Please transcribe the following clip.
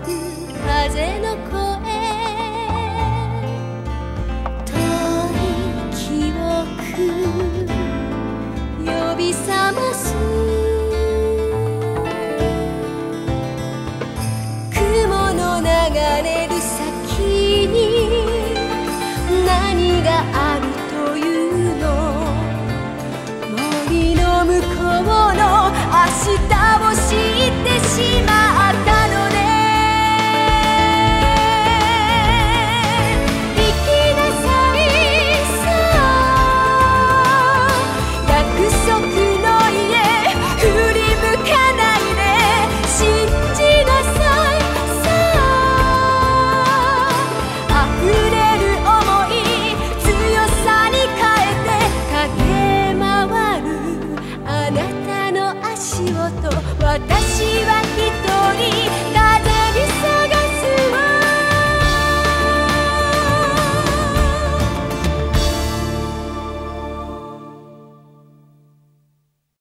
ぐ風の声遠い記憶呼び覚ます雲の流れる先に何があるという。の森の向こう。の明日を知ってしまっ私は